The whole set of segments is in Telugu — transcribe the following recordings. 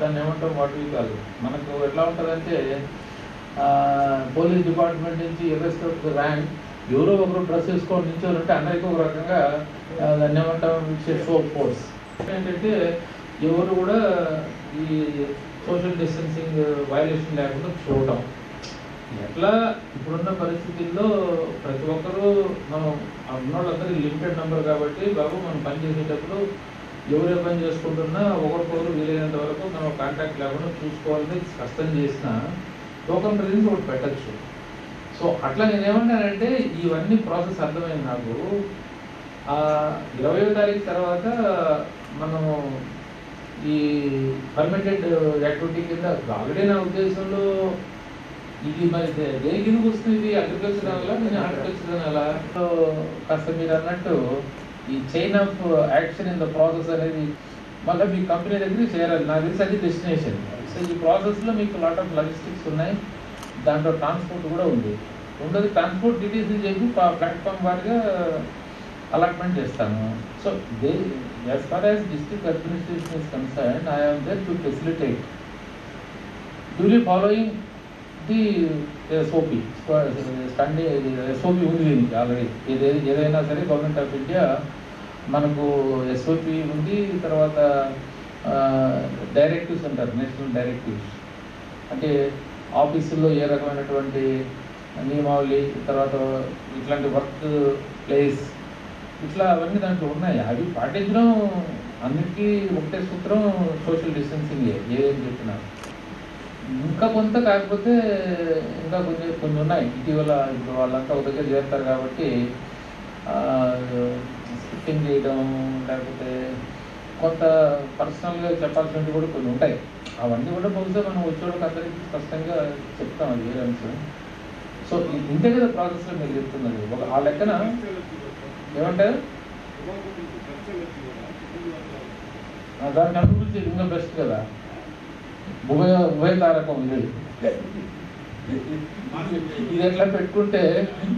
దాన్ని ఏమంటాం వాటి కాదు మనకు ఎట్లా ఉంటుందంటే పోలీస్ డిపార్ట్మెంట్ నుంచి ఇర్రెస్ట్ ఆఫ్ ద ర్యాంక్ ఎవరో ఒకరు డ్రెస్ వేసుకొని నిల్చొని అందరికీ ఒక రకంగా దాన్ని ఏమంటాం షో ఫోర్స్ ఏంటంటే ఎవరు కూడా ఈ సోషల్ డిస్టెన్సింగ్ వైలేషన్ లేకుండా చూడటం. ఎట్లా? ఇప్పుడున్న పరిస్థితుల్లో ప్రతి ఒక్కరూ మనం ఆ ఉన్నోళ్ళందరికీ లిమిటెడ్ నెంబర్ కాబట్టి బాబు మనం పనిచేసేటప్పుడు ఎవరు ఏ పని చేసుకుంటున్నా ఒకరికొకరు వీలైనంత వరకు మనం కాంటాక్ట్ లేకుండా చూసుకోవాలని కష్టం చేసిన టోకన్ ప్రెజెన్స్ ఒకటి పెట్టచ్చు. సో అట్లా నేనేమన్నానంటే ఇవన్నీ ప్రాసెస్ అర్థమైంది నాకు. ఆ ఇరవయో తారీఖు తర్వాత మనము ఈ పర్మిటెడ్ యాక్టివిటీ కింద ఆల్రెడీ నా ఉద్దేశంలో ఇది మరి దేనికి ఎందుకు వస్తుంది ఇది? అగ్రికల్చర్ అనాలా నేను హార్టికల్చర్ అనాలా కాస్త మీరు అన్నట్టు ఈ chain of action in the process అనేది మళ్ళీ మీ కంపెనీ దగ్గరికి చేరాలి. నాకు తెలిసి అది డెస్టినేషన్ సో ఈ ప్రాసెస్లో మీకు లాట్ ఆఫ్ లాజిస్టిక్స్ ఉన్నాయి. దాంట్లో ట్రాన్స్పోర్ట్ కూడా ఉంది. ఉండదు ట్రాన్స్పోర్ట్ డీటెయిల్స్ చెప్పి ప్లాట్ఫామ్ వారిగా అలాట్మెంట్ చేస్తాను. So they as far as district administration is concern I there to facilitate duly following the SOP standing SOP ఉంది దీనికి ఆల్రెడీ ఏదైనా సరే గవర్నమెంట్ ఆఫ్ ఇండియా మనకు ఎస్ఓపి ఉంది తర్వాత డైరెక్టివ్స్ అంటారు నేషనల్ డైరెక్టివ్స్ అంటే ఆఫీసుల్లో ఏ రకమైనటువంటి నియమావళి తర్వాత ఇట్లాంటి వర్క్ ప్లేస్ ఇట్లా అవన్నీ దాంట్లో ఉన్నాయి. అవి పాటించడం అందరికీ ఒకటే సూత్రం సోషల్ డిస్టెన్సింగ్ ఏదేం చెప్పినా. ఇంకా కొంత కాకపోతే ఇంకా కొన్ని కొన్ని ఉన్నాయి. ఇటీవల ఇప్పుడు వాళ్ళంతా ఒక దగ్గర చేస్తారు కాబట్టి స్కిప్పింగ్ చేయడం లేకపోతే కొంత పర్సనల్గా చెప్పాల్సినవి కూడా కొన్ని ఉంటాయి. అవన్నీ కూడా బహుశా మనం వచ్చేవాళ్ళకి అందరికీ స్పష్టంగా చెప్తాం అది వేరే అంశం. సో ఇంతే కదా ప్రాసెస్లో మీరు చెప్తున్నది ఒక ఆ లెక్కన ఏమంటారు? దానికి అనుభూతి ఇంకా బెస్ట్ కదా. ఉభయ ఉభయ తారకం ఇది. ఇది ఎట్లా పెట్టుకుంటే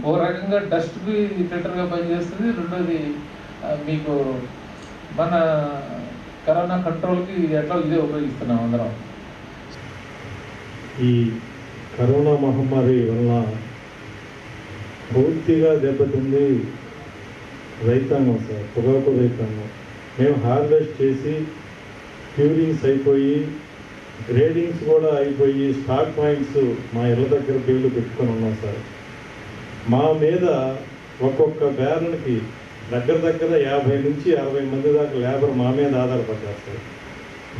ఓ రకంగా డస్ట్కి ఫిల్టర్గా పనిచేస్తుంది రెండోది మీకు మన కరోనా కంట్రోల్కి ఎట్లా ఇదే ఉపయోగిస్తున్నాం అందరం. ఈ కరోనా మహమ్మారి వల్ల పూర్తిగా దెబ్బతింది రైతాంగం సార్ పొగాకు రైతాంగం. మేము హార్వెస్ట్ చేసి క్యూరింగ్స్ అయిపోయి గ్రేడింగ్స్ కూడా అయిపోయి స్టాక్ పాయింట్స్ మా ఇళ్ళ దగ్గర బిల్లు పెట్టుకొని ఉన్నాం సార్. మా మీద ఒక్కొక్క బ్యారన్కి దగ్గర దగ్గర యాభై నుంచి అరవై మంది దాకా లేబర్ మా మీద ఆధారపడ్డారు. సార్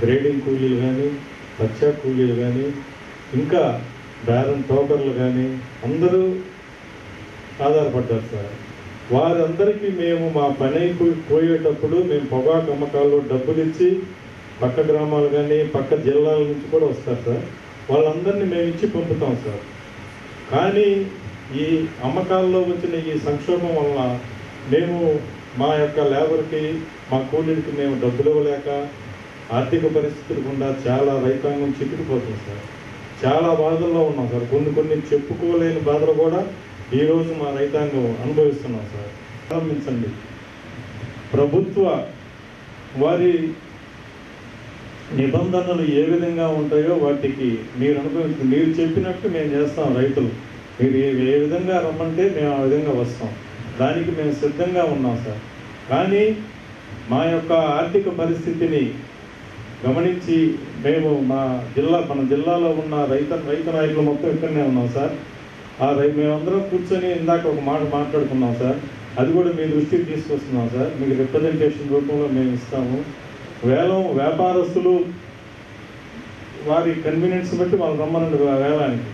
గ్రేడింగ్ కూలీలు కానీ పచ్చా కూలీలు కానీ ఇంకా బేరం టోకర్లు కానీ అందరూ ఆధారపడ్డారు సార్. వారందరికీ మేము మా పని పోయేటప్పుడు మేము పొగాకు అమ్మకాల్లో డబ్బులు ఇచ్చి పక్క గ్రామాలు కానీ పక్క జిల్లాల నుంచి కూడా వస్తారు సార్. వాళ్ళందరినీ మేము ఇచ్చి పంపుతాం సార్. కానీ ఈ అమ్మకాల్లో వచ్చిన ఈ సంక్షోభం వల్ల మేము మా యొక్క లేబర్కి మా కూలీలకి మేము డబ్బులు ఇవ్వలేక ఆర్థిక పరిస్థితులు గుండా చాలా రైతాంగం చిక్కుకుపోతుంది సార్. చాలా బాధల్లో ఉన్నాం సార్. కొన్ని కొన్ని చెప్పుకోలేని బాధలు కూడా ఈరోజు మా రైతాంగం అనుభవిస్తున్నాం సార్. ప్రారంభించండి. ప్రభుత్వ వారి నిబంధనలు ఏ విధంగా ఉంటాయో వాటికి మీరు అనుభవించండి. మీరు చెప్పినట్టు మేము చేస్తాం రైతులు. మీరు ఏ విధంగా రమ్మంటే మేము ఆ విధంగా వస్తాం. దానికి మేము సిద్ధంగా ఉన్నాం సార్. కానీ మా యొక్క ఆర్థిక పరిస్థితిని గమనించి మేము మా జిల్లా మన జిల్లాలో ఉన్న రైత రైతు నాయకులు మొత్తం ఇక్కడనే ఉన్నాం సార్. ఆ రై మేమందరం కూర్చొని ఇందాక ఒక మాట మాట్లాడుకున్నాం సార్. అది కూడా మీ దృష్టికి తీసుకొస్తున్నాం సార్. మీకు రిప్రజెంటేషన్ రూపంలో మేము ఇస్తాము. వేలం వ్యాపారస్తులు వారి కన్వీనియన్స్ బట్టి వాళ్ళు రమ్మనండి వేలానికి.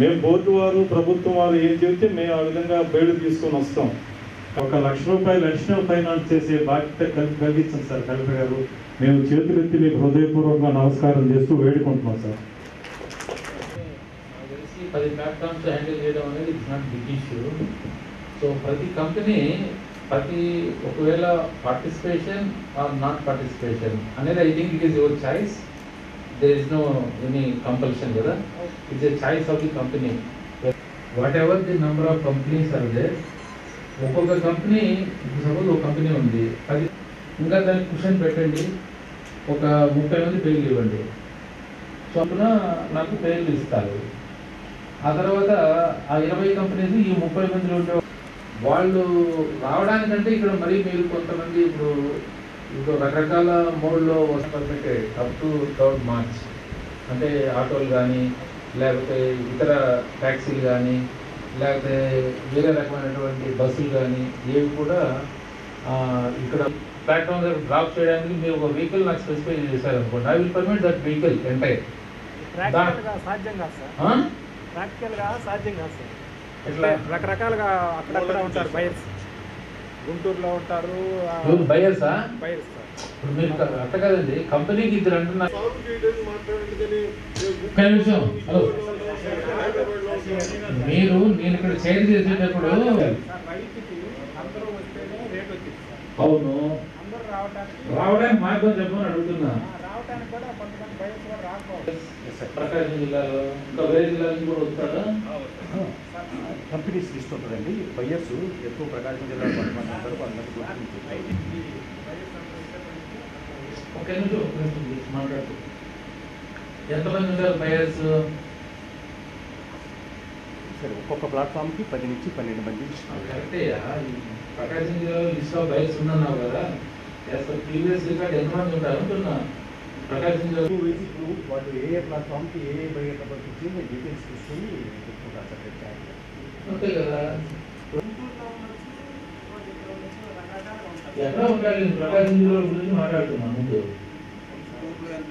మేము బోర్డు వారు ప్రభుత్వం వారు ఏం చెబితే మేము ఆ విధంగా బయలు తీసుకొని వస్తాం. ఒక లక్ష రూపాయలు అడిషనల్ ఫైనాన్స్ చేసే బాధ్యత కల్- కలిగించండి సార్ కలెక్టర్ గారు. మేము చేతులెత్తి మీకు హృదయపూర్వకంగా నమస్కారం చేస్తూ వేడుకుంటున్నాం సార్. పది ప్లాట్ఫామ్స్ హ్యాండిల్ చేయడం అనేది it's not big issue so ప్రతి కంపెనీ ప్రతి ఒకవేళ పార్టిసిపేషన్ ఆర్ నాట్ పార్టిసిపేషన్ అనేది I think it is your choice there is no any compulsion కదా? It's a choice of the company whatever the number of companies are there ఒక్కొక్క కంపెనీ సపోజ్ ఒక కంపెనీ ఉంది అది ఇంకా దానికి క్వశ్చన్ పెట్టండి. ఒక ముప్పై మంది పేర్లు ఇవ్వండి. చొప్పున నాకు పేర్లు ఇస్తారు. ఆ తర్వాత ఆ ఇరవై కంపెనీస్ ఈ ముప్పై మందిలో ఉండే వాళ్ళు రావడానికంటే ఇక్కడ మరీ మీరు కొంతమంది ఇప్పుడు ఇప్పుడు రకరకాల మోడ్లో వస్తే అప్ టు థర్డ్ మార్చ్ అంటే ఆటోలు కానీ లేకపోతే ఇతర ట్యాక్సీలు కానీ లేకపోతే వేరే రకమైనటువంటి బస్సులు కానీ ఏవి కూడా ఇక్కడ ప్లాట్ఫామ్ దగ్గర డ్రాప్ చేయడానికి మీరు ఒక వెహికల్ నాకు స్పెసిఫై చేశారు అనుకోండి I will permit that vehicle entire సాధ్యం కాదు సార్. రకరకాలుగా అక్కడక్కడ ఉంటారు బయర్స్ గుంటూరులో ఉంటారు బయర్సా బయర్స్ సార్. ఇప్పుడు మీరు అట్ట కదండి. కంపెనీకి ఇద్దరు అంటున్నారు. నిమిషం. హలో. మీరు నేను ఇక్కడ షేర్ చేసేటప్పుడు అవును. రావడానికి మార్గం చెప్పమని అడుగుతున్నా. రావడానికి కూడా కొంతమంది ప్రకాశం జిల్లాలో ఇంకా వేరే జిల్లా నుంచి కూడా వస్తారా కంపెనీస్ లిస్ట్ ఉంటుందండి. బయ్యర్స్ ఎక్కువ ప్రకాశం జిల్లా కొంతమంది ఉంటారు కొంతమంది ఒక నిమిషం ఒక నిమిషం please, మాట్లాడు ఎంతమంది ఉంటారు బయర్స్ సరే ఒక్కొక్క ప్లాట్ఫామ్కి పది నుంచి పన్నెండు మంది ప్రకాశం జిల్లాలో లిస్ట్ ఆఫ్ బయర్స్ ఉన్నావు కదా. ప్రీవియస్ రికార్డ్ ఎంతమంది ఉంటారు అంటున్నా. ప్రకాశం ఇప్పుడు వాళ్ళు ఏ ఏ ప్లాట్ఫామ్కి ఏ ఏ ఇచ్చి నేను డీటెయిల్స్ తీసుకొని చెప్పుకుంటాను అంతే కదా. ఎక్కడ ఉండాలి? నేను ప్రకాశం జిల్లా గురించి మాట్లాడుతున్నాను ముందు.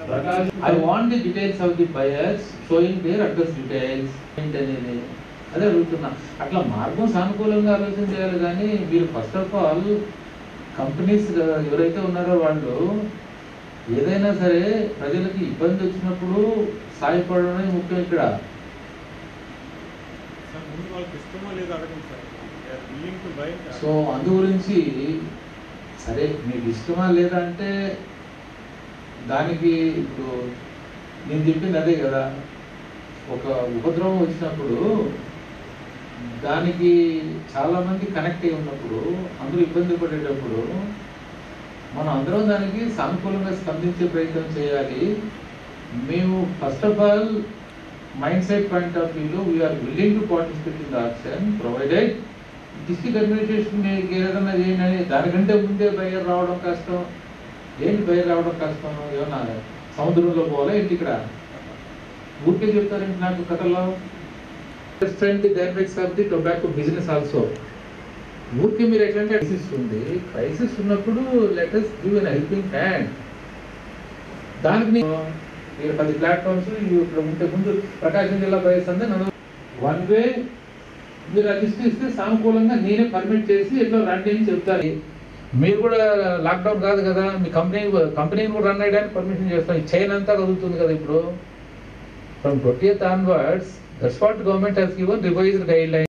Prakasam I want the details of the buyers showing their address details ఏంటనేది అదే అడుగుతున్నా. అట్లా మార్గం సానుకూలంగా ఆలోచన చేయాలి కానీ మీరు ఫస్ట్ ఆఫ్ ఆల్ కంపెనీస్ ఎవరైతే ఉన్నారో వాళ్ళు ఏదైనా సరే ప్రజలకి ఇబ్బంది వచ్చినప్పుడు సాయపడడమే ముఖ్యం ఇక్కడ. సో అందు గురించి సరే మీకు ఇష్టమా లేదా అంటే దానికి ఇప్పుడు నేను చెప్పింది అదే కదా. ఒక ఉపద్రవం వచ్చినప్పుడు దానికి చాలా మంది కనెక్ట్ అయి ఉన్నప్పుడు అందరూ ఇబ్బంది పడేటప్పుడు మనం అందరం దానికి సానుకూలంగా స్పందించే ప్రయత్నం చేయాలి. మేము first of all mindset point of వ్యూలో we are willing to participate in the action provided district administration మీకు ఏదైనా చేయండి దానికంటే ముందే బయర్ రావడం కష్టం. ఏంటి బయర్ రావడం కష్టం? ఏమన్నా సముద్రంలో పోవాలా? ఏంటి ఇక్కడ? ఊరికే చెప్తారేంటి నాకు కథలో? Understand the dynamics of the tobacco business also ఊరికే మీరు ఎట్లంటే క్రైసిస్ ఉంది. క్రైసిస్ ఉన్నప్పుడు letters give an helping hand దానికి నేను మీరు పది ప్లాట్ఫామ్స్ ఇక్కడ ఉంటే ముందు ప్రకాశం జిల్లా బయస్ అందే వన్ వే మీరు రిజిస్టర్ ఇస్తే సానుకూలంగా నేనే పర్మిట్ చేసి ఎట్లా రండి అని చెప్తాను మీరు కూడా లాక్డౌన్ కాదు కదా. మీ కంపెనీ కంపెనీని కూడా రన్ అయ్యడానికి పర్మిషన్ చేస్తాం చైన్ అంతా కదులుతుంది కదా ఇప్పుడు. From twenty onwards that's what government has given revised guideline